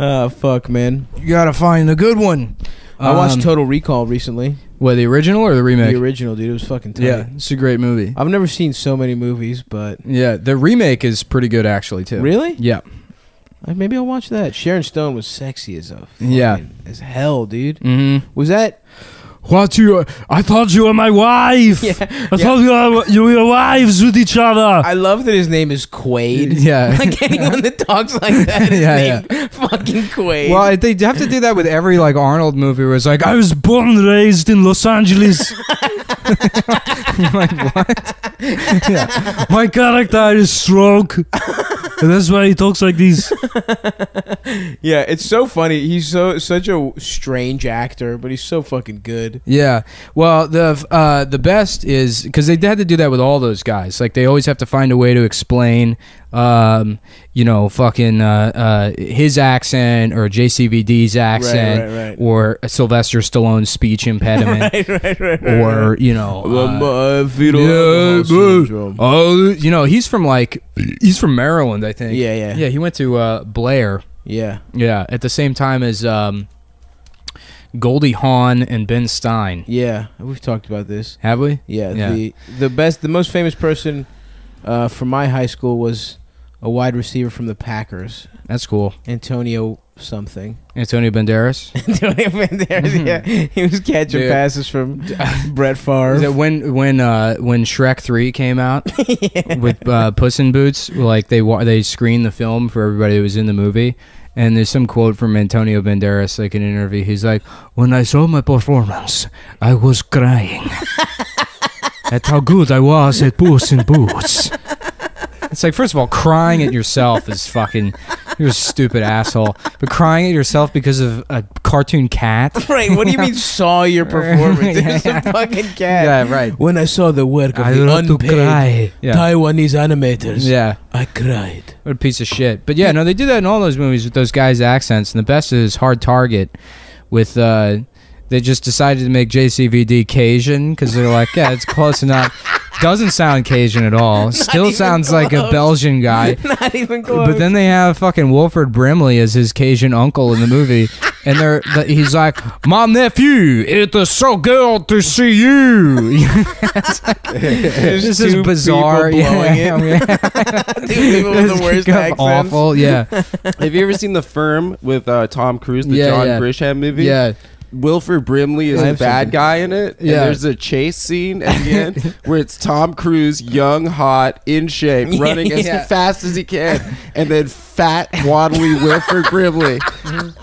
Uh, fuck, man. You gotta find a good one. I watched Um, Total Recall recently. what the original or the remake? The original, dude. It was fucking tight. yeah, it's a great movie. I've never seen so many movies, but Yeah, the remake is pretty good actually too. really, Yeah. Uh, maybe I'll watch that. Sharon Stone was sexy as a fucking, Yeah. as hell, dude. Mm-hmm. Was that? What you? I thought you were my wife. Yeah, I thought you were, you were wives with each other. I love that his name is Quaid. yeah. Like anyone that talks like that is Yeah, named fucking Quaid. Well, they have to do that with every like Arnold movie where it's like, I was born and raised in Los Angeles. Like, what? Yeah. My character is stroke. And that's why he talks like these. yeah, it's so funny. He's so such a strange actor, but he's so fucking good. Yeah. Well, the uh, the best is because they had to do that with all those guys. Like they always have to find a way to explain, um, you know, fucking uh, uh, his accent or JCVD's accent right, right. or Sylvester Stallone's speech impediment right, right, right, or you know. Uh, yeah. Oh, you know, he's from like he's from Maryland, I think. Yeah, yeah, Yeah, he went to uh, Blair. yeah. Yeah, at the same time as um, Goldie Hawn and Ben Stein. Yeah, we've talked about this. Have we? Yeah, Yeah. the the best, the most famous person uh, from my high school was a wide receiver from the Packers, That's cool. Antonio something. Antonio Banderas. Antonio Banderas. Yeah, he was catching Yeah. passes from Brett Favre. Is it when when uh, when Shrek Three came out with uh, Puss in Boots? Like they wa- they screened the film for everybody who was in the movie, and there's some quote from Antonio Banderas, like in an interview. He's like, "When I saw my performance, I was crying at how good I was at Puss in Boots." It's like, first of all, crying at yourself is fucking. You're a stupid asshole. But crying at yourself because of a cartoon cat. right? What do you mean saw your performance? There's a fucking cat. Yeah, right. When I saw the work of I the unpaid. Yeah. Taiwanese animators, Yeah. I cried. What a piece of shit. But yeah, no, they do that in all those movies with those guys' accents. And the best is Hard Target with, uh, they just decided to make JCVD Cajun because they're like, yeah, it's close enough. Doesn't sound Cajun at all. Still sounds like a. Belgian guy. Not even close. But then they have fucking Wilford Brimley as his Cajun uncle in the movie, and they're he's like, "My nephew, it is so good to see you." There's this is bizarre. yeah, yeah. Two people with the worst accents. awful. Yeah, Have you ever seen The Firm with uh, Tom Cruise, the Yeah, John yeah. Grisham movie? yeah. Wilford Brimley is a bad guy in it. Yeah. And there's a chase scene at the end where it's Tom Cruise, young, hot, in shape, Yeah, running yeah. as fast as he can, and then fat, waddly Wilford Brimley.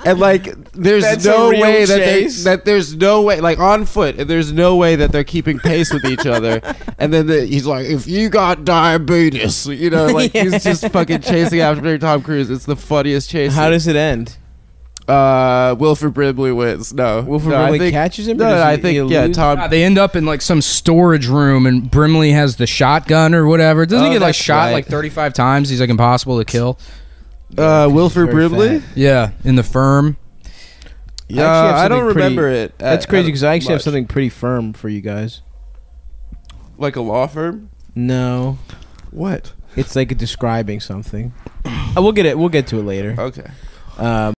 And like, there's That's no way that they, that there's no way like on foot. And there's no way that they're keeping pace with each other. And then the, he's like, if you got diabetes, you know, like he's just fucking chasing after Tom Cruise. It's the funniest chase. How does it end? Uh, Wilford Brimley wins. No, Wilford no, I Brimley think- catches him. or No, does I think yeah. Tom. God, they end up in like some storage room, and Brimley has the shotgun or whatever. Doesn't he Oh, get like shot right. like 35 times? He's like impossible to kill. Uh, Wilford Brimley. fat. Yeah, in the firm. Yeah, I I don't pretty- remember it. That's uh, crazy because I actually have something pretty firm for you guys. like a law firm. No, What? it's like describing something. Uh, we'll get it. We'll get to it later. Okay. Um,